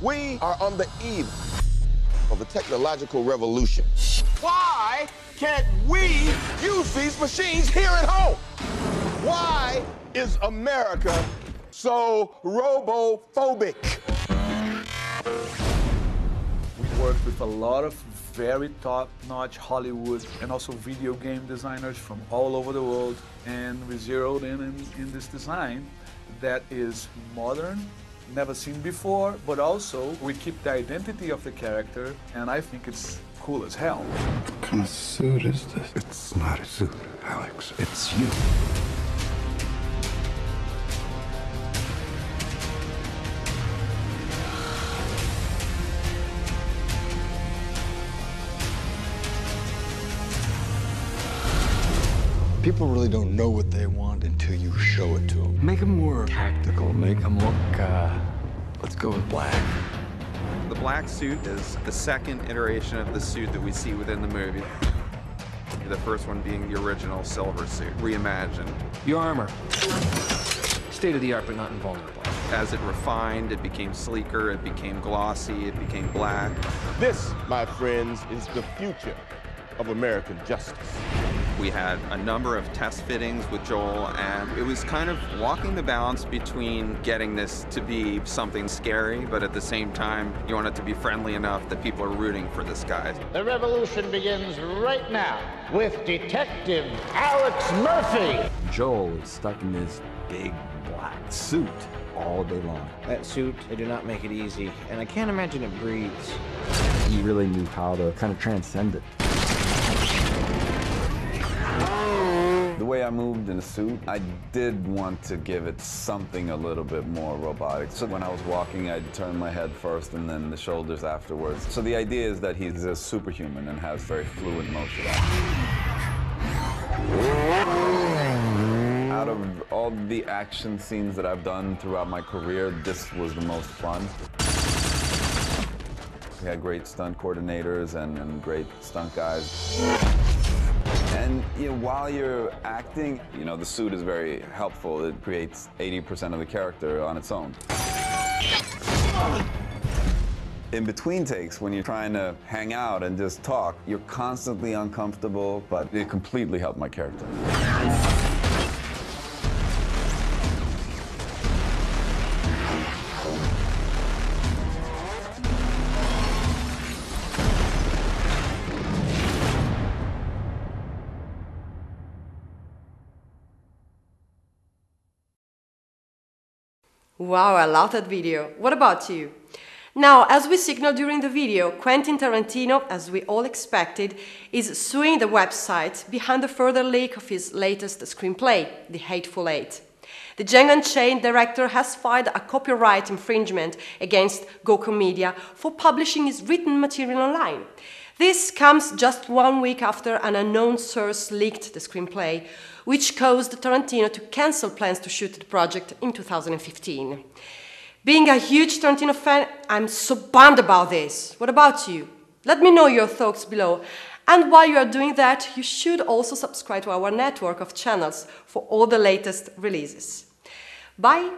We are on the eve of a technological revolution. Why can't we use these machines here at home? Why is America so robophobic? We worked with a lot of very top-notch Hollywood and also video game designers from all over the world and we zeroed in, in in this design that is modern never seen before, but also we keep the identity of the character, and I think it's cool as hell. What kind of suit is this? It's not a suit, Alex. It's you. People really don't know what they want until you show it to them. Make them more tactical. Make them look, uh, let's go with black. The black suit is the second iteration of the suit that we see within the movie. The first one being the original silver suit, reimagined. Your armor. State of the art, but not invulnerable. As it refined, it became sleeker, it became glossy, it became black. This, my friends, is the future of American justice. We had a number of test fittings with Joel, and it was kind of walking the balance between getting this to be something scary, but at the same time, you want it to be friendly enough that people are rooting for this guy. The revolution begins right now with Detective Alex Murphy. Joel is stuck in this big black suit all day long. That suit, they do not make it easy, and I can't imagine it breathes. He really knew how to kind of transcend it. Way I moved in a suit, I did want to give it something a little bit more robotic. So when I was walking, I'd turn my head first and then the shoulders afterwards. So the idea is that he's a superhuman and has very fluid motion. Out of all the action scenes that I've done throughout my career, this was the most fun. We had great stunt coordinators and, and great stunt guys. And you know, while you're acting, you know, the suit is very helpful. It creates 80% of the character on its own. In between takes, when you're trying to hang out and just talk, you're constantly uncomfortable, but it completely helped my character. Wow, I love that video. What about you? Now, as we signaled during the video, Quentin Tarantino, as we all expected, is suing the website behind the further leak of his latest screenplay, The Hateful Eight. The Django Unchained director has filed a copyright infringement against Gawker Media for publishing his written material online. This comes just one week after an unknown source leaked the screenplay, which caused Tarantino to cancel plans to shoot the project in 2015. Being a huge Tarantino fan, I'm so bummed about this. What about you? Let me know your thoughts below. And while you are doing that, you should also subscribe to our network of channels for all the latest releases. Bye!